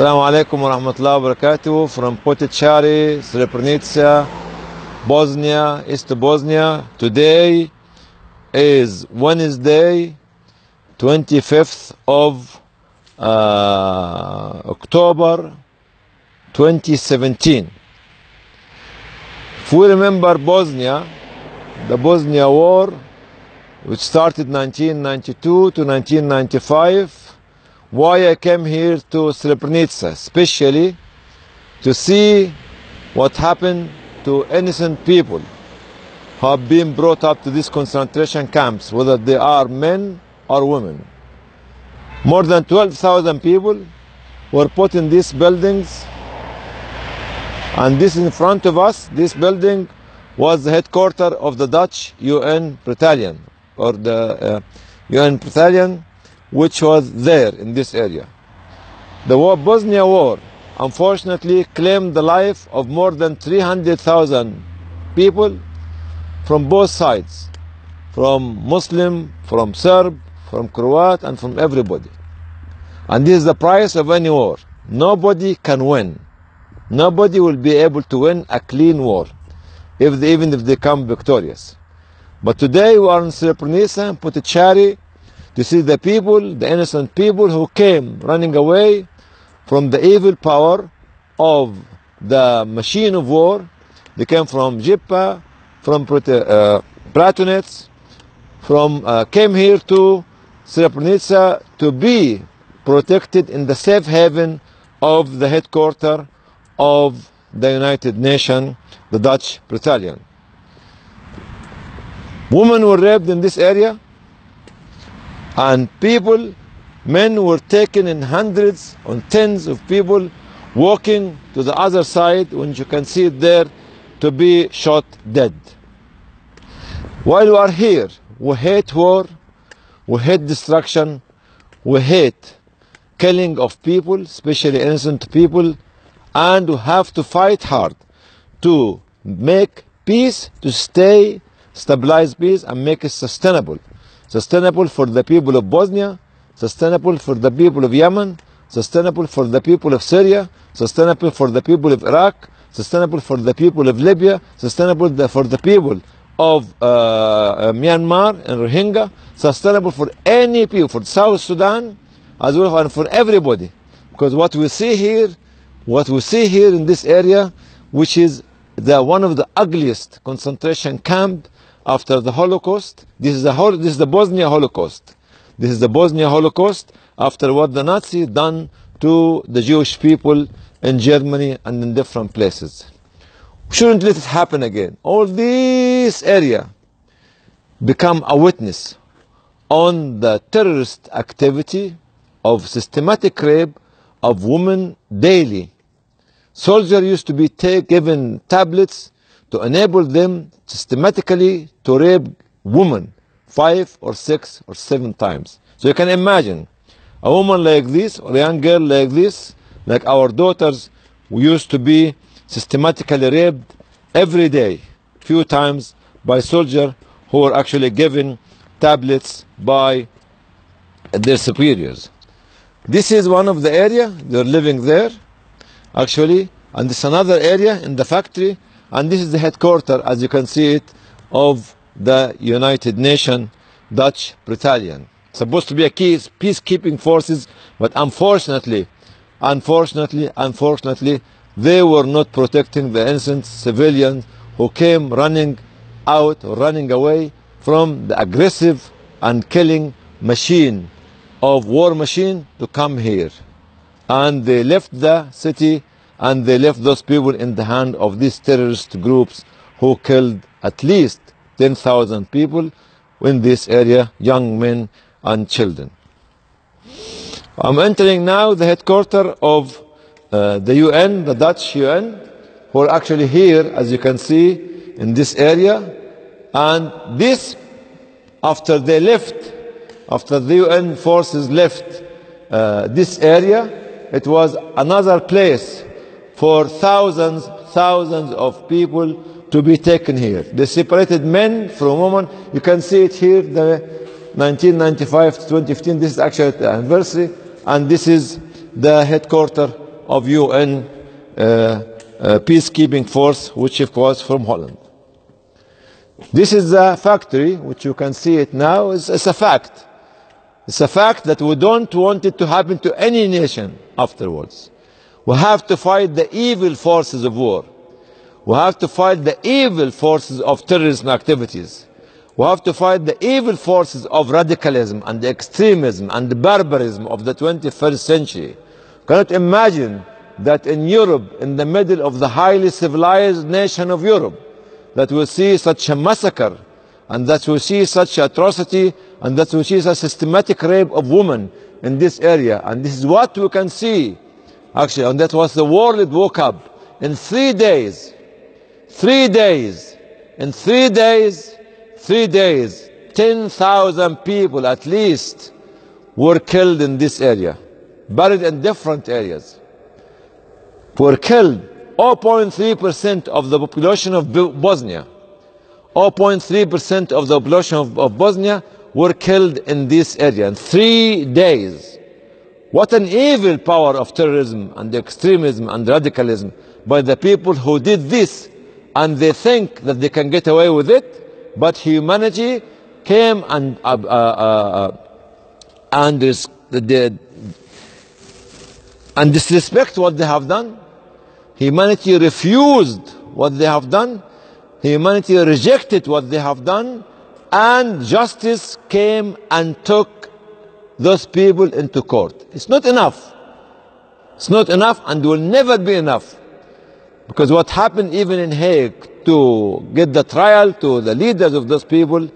Assalamu alaikum wa rahmatullahi wa from Potočari, Srebrenica, Bosnia, East Bosnia. Today is Wednesday, 25th of uh, October 2017. If we remember Bosnia, the Bosnia War, which started 1992 to 1995, why I came here to Srebrenica, especially to see what happened to innocent people who have been brought up to these concentration camps, whether they are men or women. More than 12,000 people were put in these buildings, and this in front of us, this building was the headquarters of the Dutch UN battalion, or the uh, UN battalion which was there in this area. The war, Bosnia War unfortunately claimed the life of more than 300,000 people from both sides, from Muslim, from Serb, from Croat, and from everybody. And this is the price of any war. Nobody can win. Nobody will be able to win a clean war, if they, even if they come victorious. But today we are in Srebrenica and Potočari to see the people, the innocent people who came running away from the evil power of the machine of war. They came from Žepa, from uh, Bratunac, from uh, came here to Srebrenica to be protected in the safe haven of the headquarters of the United Nations, the Dutch battalion. Women were raped in this area, and people, men were taken in hundreds and tens of people walking to the other side, when you can see it there, to be shot dead. While we are here, we hate war, we hate destruction, we hate killing of people, especially innocent people, and we have to fight hard to make peace, to stay, stabilize peace, and make it sustainable sustainable for the people of Bosnia, sustainable for the people of Yemen, sustainable for the people of Syria, sustainable for the people of Iraq, sustainable for the people of Libya, sustainable for the people of uh, Myanmar and Rohingya, sustainable for any people, for South Sudan, as well and for everybody. Because what we see here, what we see here in this area, which is the one of the ugliest concentration camp after the Holocaust. This is the, this is the Bosnia Holocaust. This is the Bosnia Holocaust after what the Nazis done to the Jewish people in Germany and in different places. Shouldn't let it happen again. All this area become a witness on the terrorist activity of systematic rape of women daily. Soldiers used to be take, given tablets to enable them systematically to rape women five or six or seven times. So you can imagine a woman like this or a young girl like this, like our daughters, who used to be systematically raped every day, few times by soldiers who were actually given tablets by their superiors. This is one of the area, they're living there, actually, and this another area in the factory and this is the headquarters, as you can see it, of the United Nations Dutch Battalion. Supposed to be a key peacekeeping forces, but unfortunately, unfortunately, unfortunately, they were not protecting the innocent civilians who came running out running away from the aggressive and killing machine of war machine to come here. And they left the city and they left those people in the hand of these terrorist groups who killed at least 10,000 people in this area, young men and children. I'm entering now the headquarters of uh, the UN, the Dutch UN, who are actually here, as you can see, in this area. And this, after they left, after the UN forces left uh, this area, it was another place for thousands, thousands of people to be taken here. They separated men from women. You can see it here, the 1995 to 2015. This is actually the anniversary, and this is the headquarters of UN uh, uh, peacekeeping force, which of course from Holland. This is a factory, which you can see it now. It's, it's a fact. It's a fact that we don't want it to happen to any nation afterwards. We have to fight the evil forces of war. We have to fight the evil forces of terrorism activities. We have to fight the evil forces of radicalism and extremism and barbarism of the 21st century. Cannot imagine that in Europe, in the middle of the highly civilized nation of Europe, that we see such a massacre and that we see such atrocity and that we see such systematic rape of women in this area. And this is what we can see actually, and that was the world it woke up in three days. Three days. In three days, three days, 10,000 people at least were killed in this area, buried in different areas. Were killed 0.3% of the population of Bosnia. 0.3% of the population of, of Bosnia were killed in this area in three days. What an evil power of terrorism and extremism and radicalism by the people who did this and they think that they can get away with it, but humanity came and uh, uh, uh, and, dis the, and disrespect what they have done. Humanity refused what they have done. Humanity rejected what they have done, and justice came and took those people into court. It's not enough. It's not enough and will never be enough. Because what happened even in Hague to get the trial to the leaders of those people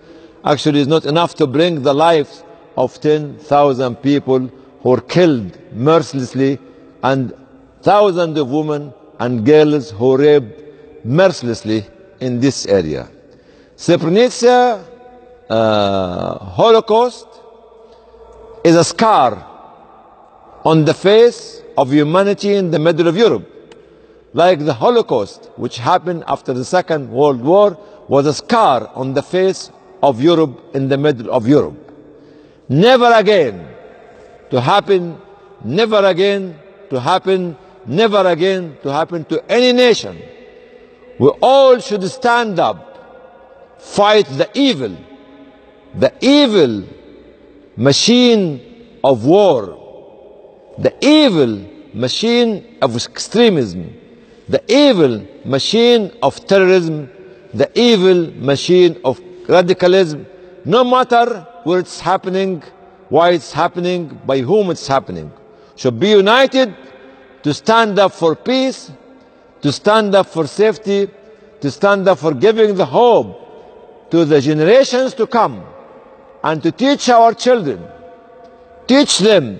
actually is not enough to bring the lives of 10,000 people who were killed mercilessly and thousands of women and girls who were raped mercilessly in this area. Srebrenica uh, Holocaust is a scar on the face of humanity in the middle of Europe. Like the Holocaust, which happened after the Second World War, was a scar on the face of Europe in the middle of Europe. Never again to happen, never again to happen, never again to happen to any nation. We all should stand up, fight the evil, the evil machine of war, the evil machine of extremism, the evil machine of terrorism, the evil machine of radicalism, no matter where it's happening, why it's happening, by whom it's happening, should be united to stand up for peace, to stand up for safety, to stand up for giving the hope to the generations to come, and to teach our children, teach them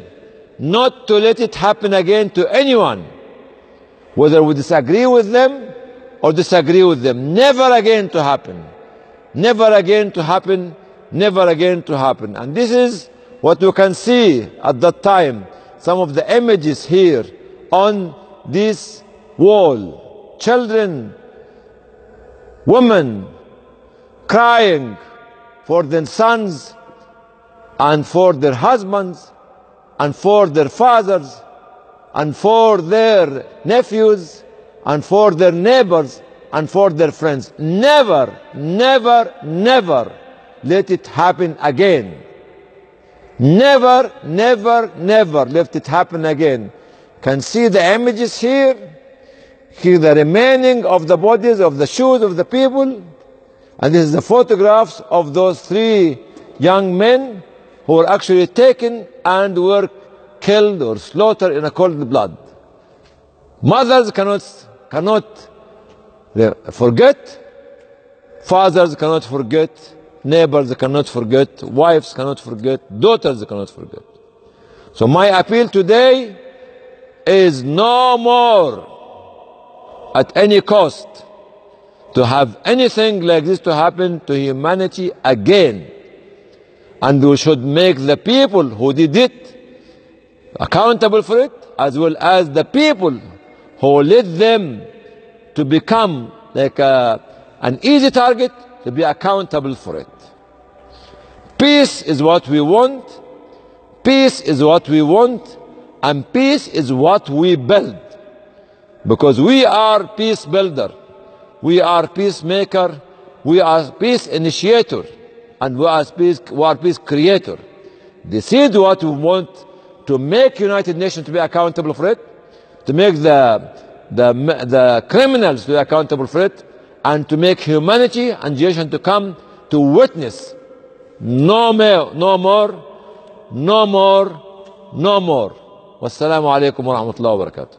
not to let it happen again to anyone, whether we disagree with them or disagree with them. Never again to happen. Never again to happen. Never again to happen. And this is what you can see at that time. Some of the images here on this wall. Children, women crying for their sons and for their husbands and for their fathers and for their nephews and for their neighbors and for their friends. Never, never, never let it happen again. Never, never, never let it happen again. Can see the images here. Here the remaining of the bodies of the shoes of the people. And this is the photographs of those three young men who were actually taken and were killed or slaughtered in a cold blood. Mothers cannot, cannot forget. Fathers cannot forget. Neighbors cannot forget. Wives cannot forget. Daughters cannot forget. So my appeal today is no more at any cost to have anything like this to happen to humanity again. And we should make the people who did it accountable for it, as well as the people who led them to become like a, an easy target to be accountable for it. Peace is what we want. Peace is what we want. And peace is what we build. Because we are peace builder, we are peacemaker, we are peace initiator, and we are peace, we are peace creator. This is what we want to make United Nations to be accountable for it, to make the, the, the criminals to be accountable for it, and to make humanity and generation to come to witness no more, no more, no more, no more. والسلام عليكم ورحمة الله وبركاته.